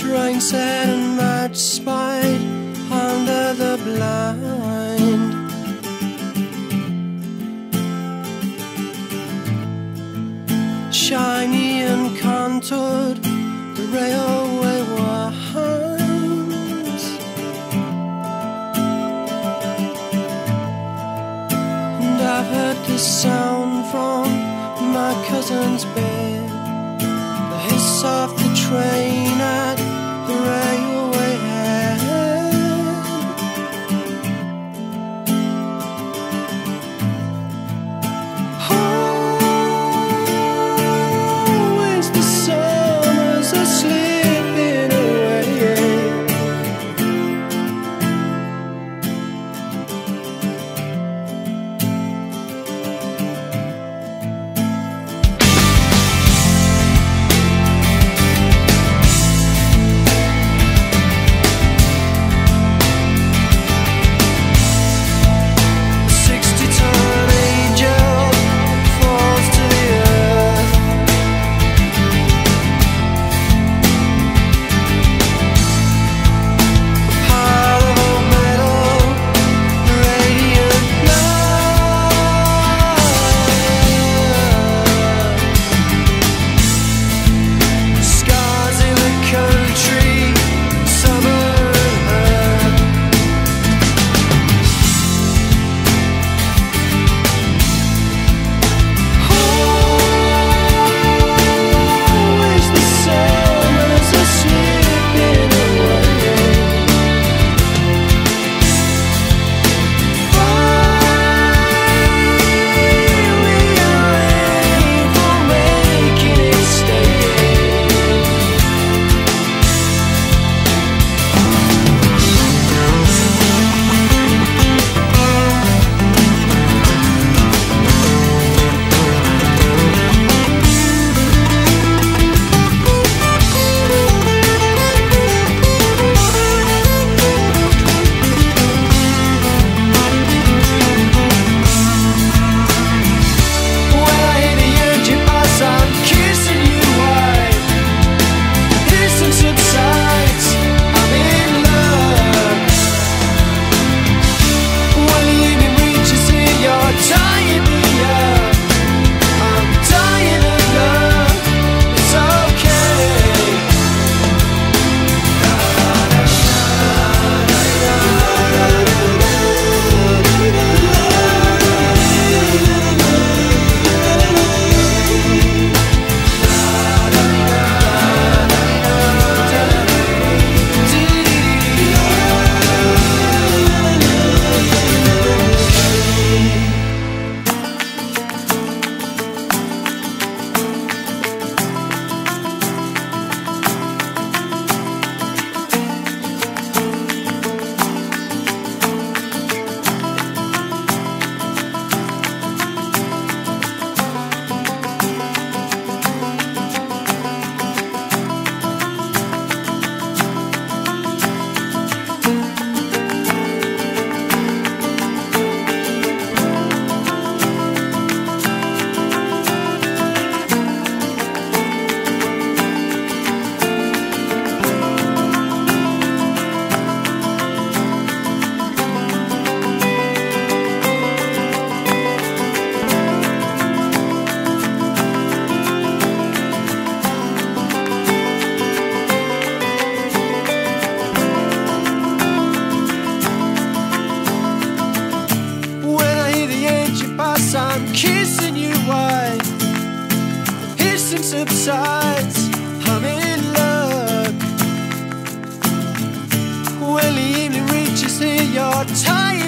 Drank sad and much spite under the blind. Shiny and contoured, the railway winds. And I've heard the sound from my cousin's bed, the hiss of the train. subsides. I'm in luck. When the evening reaches here You're tired